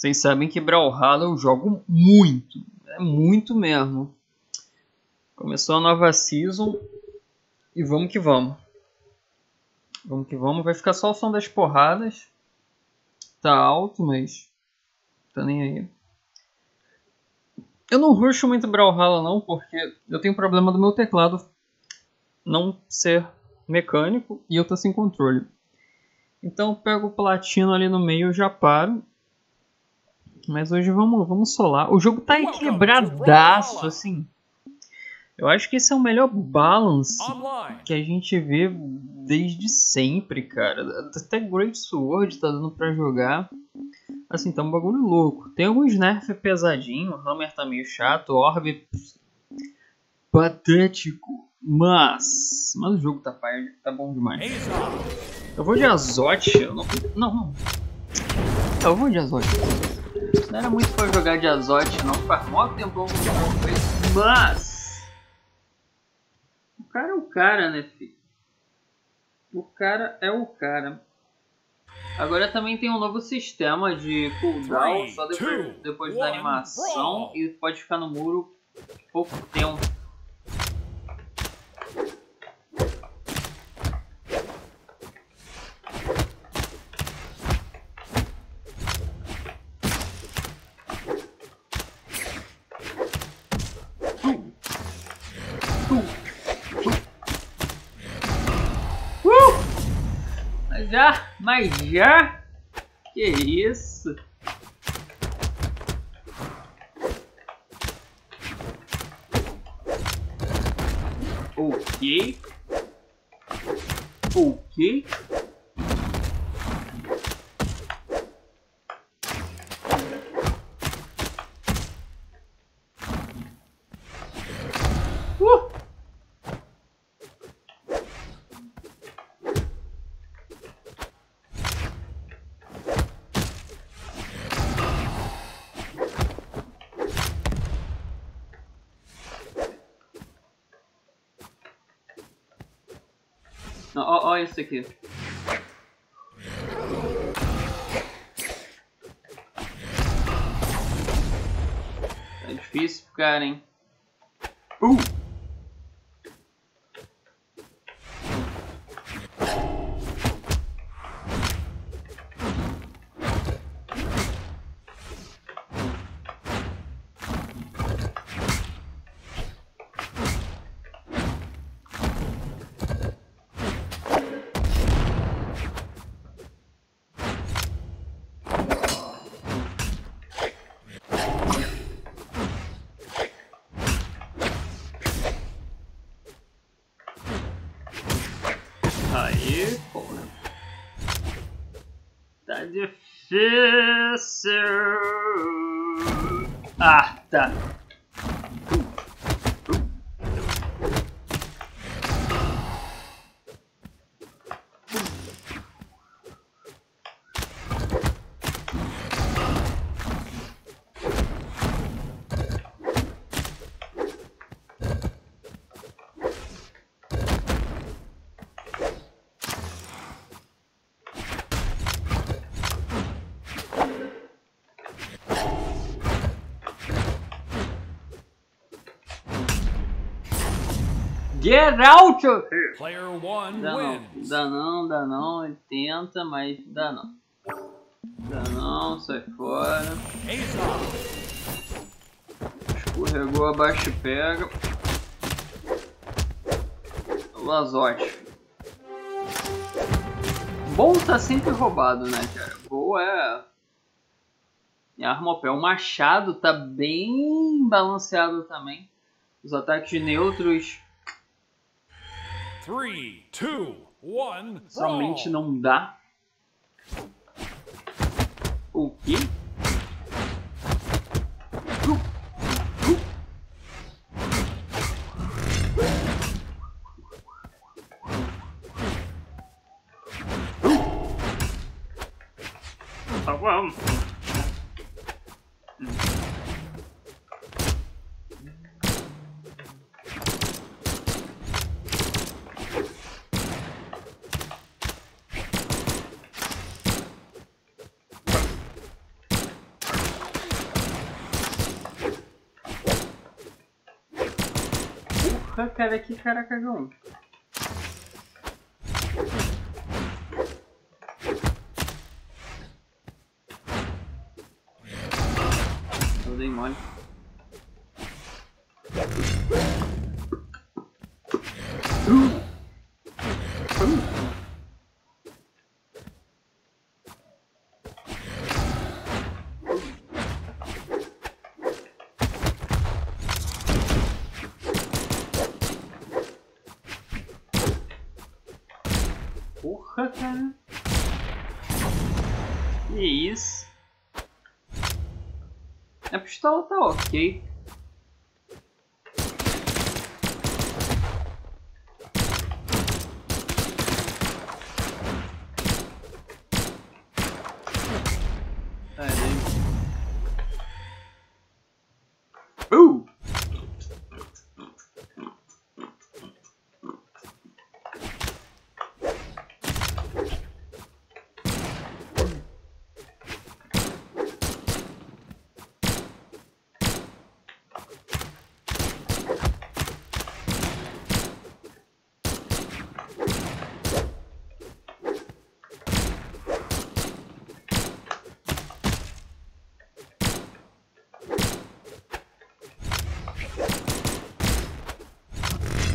Vocês sabem que Brawlhalla eu jogo muito. É muito mesmo. Começou a nova season. E vamos que vamos. Vamos que vamos. Vai ficar só o som das porradas. Tá alto, mas. Tá nem aí. Eu não rusho muito Brawlhalla não, porque eu tenho problema do meu teclado não ser mecânico e eu tô sem controle. Então eu pego o platino ali no meio e já paro. Mas hoje vamos, vamos solar. O jogo tá equilibradaço, assim. Eu acho que esse é o melhor balance que a gente vê desde sempre, cara. Até Great Sword tá dando pra jogar. Assim, tá um bagulho louco. Tem alguns nerfs pesadinho, o Hammer tá meio chato, Orb patético. Mas, mas o jogo tá, tá bom demais. Eu vou de Azote. Eu não, não, não. Eu vou de Azote. Não era muito pra jogar de Azote, não. Faz mó tempão que eu não fez. Mas. O cara é o cara, né, filho? O cara é o cara. Agora também tem um novo sistema de cooldown só depois, depois da animação e pode ficar no muro pouco tempo. Já, mas já? Que isso? Ok. Ok. Ó esse aqui. Tá difícil cara, hein? Uh! Difícil. Ah, tá. Get out of here! Player one dá wins. Não, dá não, dá não, ele tenta, mas dá não. Dá não, sai fora. Escorregou abaixo e pega. Lazote. Bom tá sempre roubado, né, cara? Boa é. E arma O machado tá bem balanceado também. Os ataques neutros Three, two, one, Somente não dá. O quê? Tá bom. Porra, cara, que cara Porra, cara. Que isso? A pistola tá ok.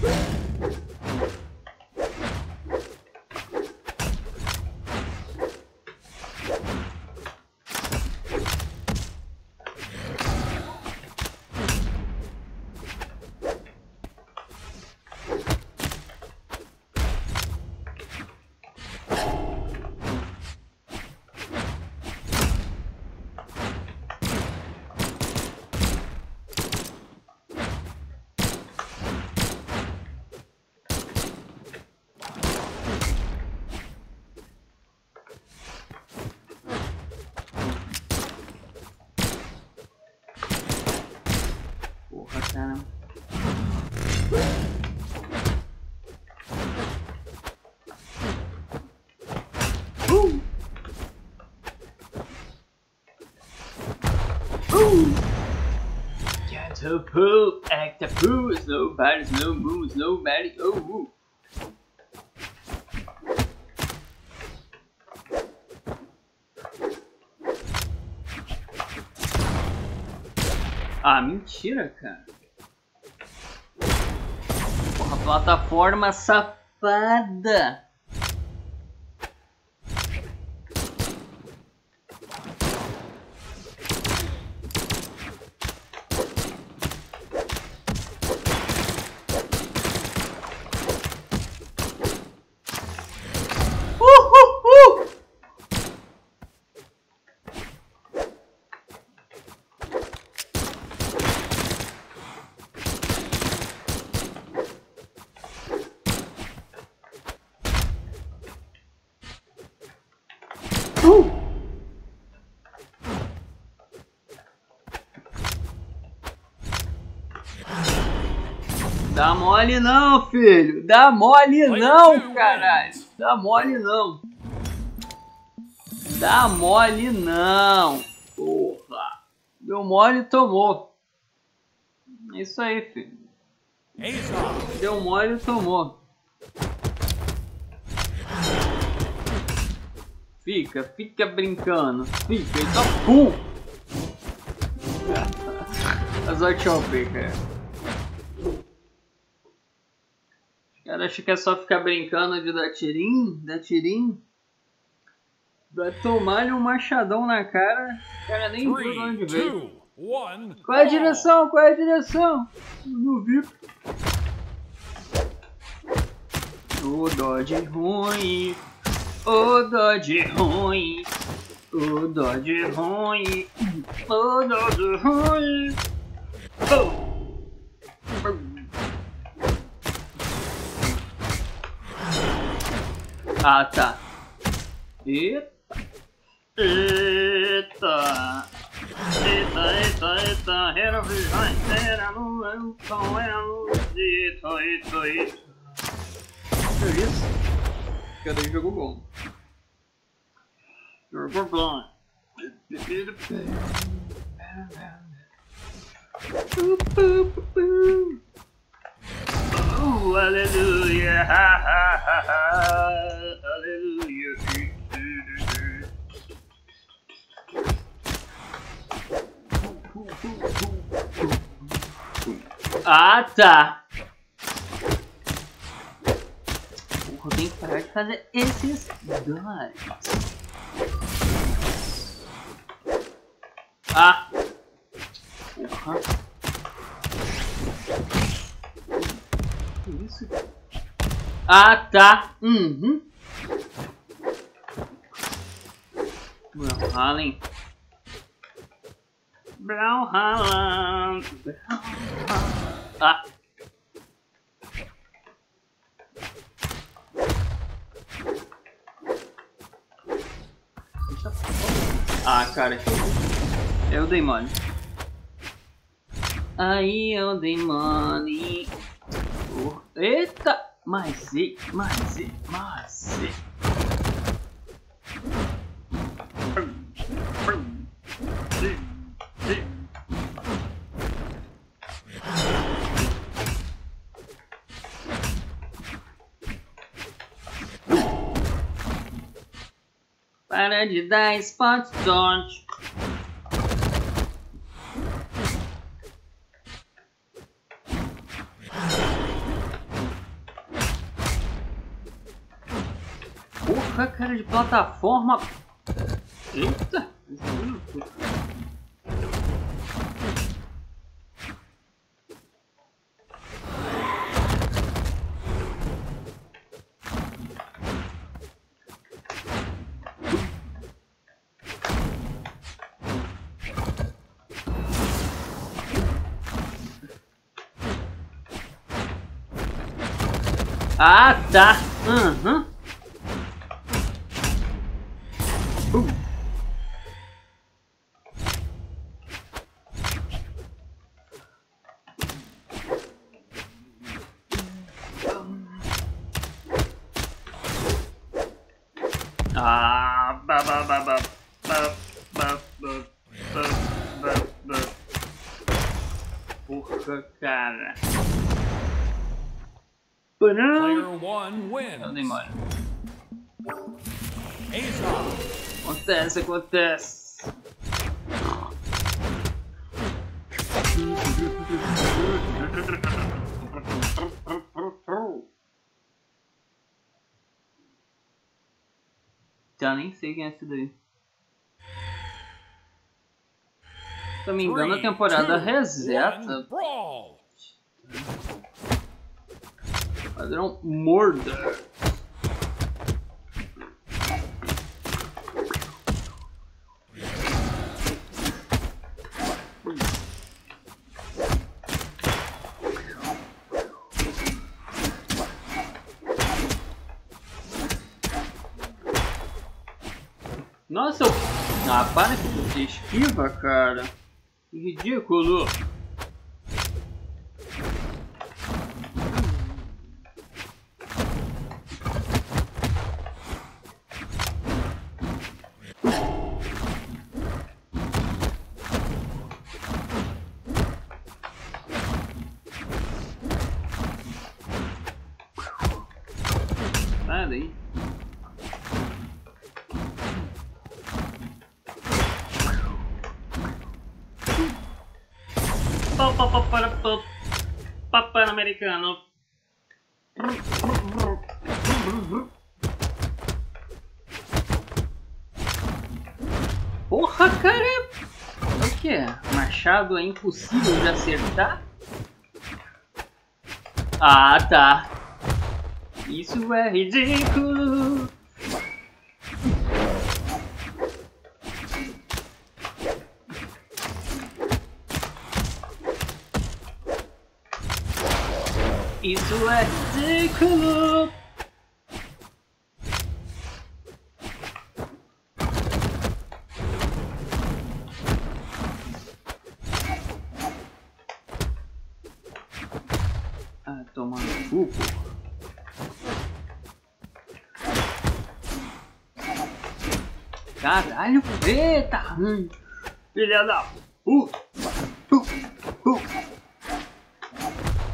Yeah! Act a poo, nobody's no moves, nobody, oh, uh. Ah, mentira, cara. Porra, plataforma safada. Dá mole não, filho. Dá mole não, caralho. Dá mole não. Dá mole não. Porra. Deu mole e tomou. É isso aí, filho. Off. Deu mole e tomou. Fica, fica brincando. Fica, então pum! As chopper, cara. Os caras acham que é só ficar brincando de dar tirinho, dar tirinho. Vai tomar-lhe um machadão na cara. O cara nem viu de onde Three, veio. two, one. Qual é a direção? Qual é a direção? Não vi. O Dodge ruim. O Dodge ruim. O Dodge ruim. O Dodge ruim. Oh. Ah, tá. Eita. Eita. Eita, eita, eita, era vai, era no então era no eita, eita, eita. Que isso? Cada um jogou bom. Jogou bom. Uh, aleluia. Ha. Ah, tá. Porra, eu tenho que parar de fazer esses dois. Ah. Porra. Que isso? Ah, tá. Uhum. Brown Hallen. Brown Holland. Ah. Ah, cara, é o mole. Aí é o demônio. Eita, mas e, mas e, mas e. Para de dar spot dodge. Porra, cara de plataforma. Eita. Ah, tá. Uhum. Uh. Ah, one wins. Ace off. Acontece, acontece. Já nem sei quem é esse daí. Se eu me engano, a temporada reseta. Padrão Murder. Nossa, eu... Ah, para que você esquiva, cara. Que ridículo. Pan-americano. Porra, cara! O que é? Machado é impossível de acertar? Ah, tá. Isso é ridículo. Ridículo. Ah, tomar no cu. Caralho, eita! hum, Filha da puta! Uh, uh.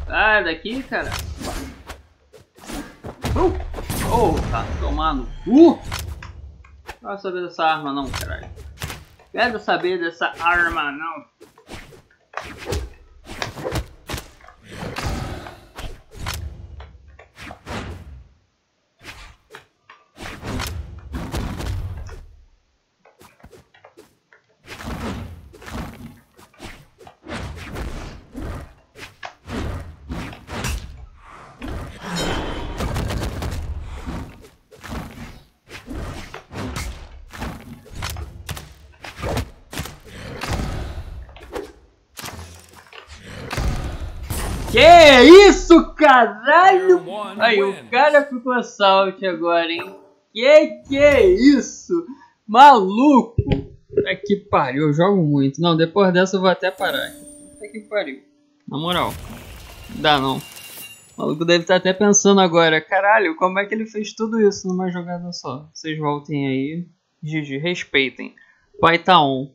Sai daqui, cara. Uh! Oh, tá tomando. Uh! Não quero saber dessa arma não, caralho. Quero saber dessa arma não. Que isso, caralho? Aí, o cara ficou salte agora, hein? Que que é isso? Maluco! É que pariu, eu jogo muito. Não, depois dessa eu vou até parar. É que pariu. Na moral. Não dá não. O maluco deve estar até pensando agora, caralho, como é que ele fez tudo isso numa jogada só? Vocês voltem aí. GG, respeitem. Pai tá on.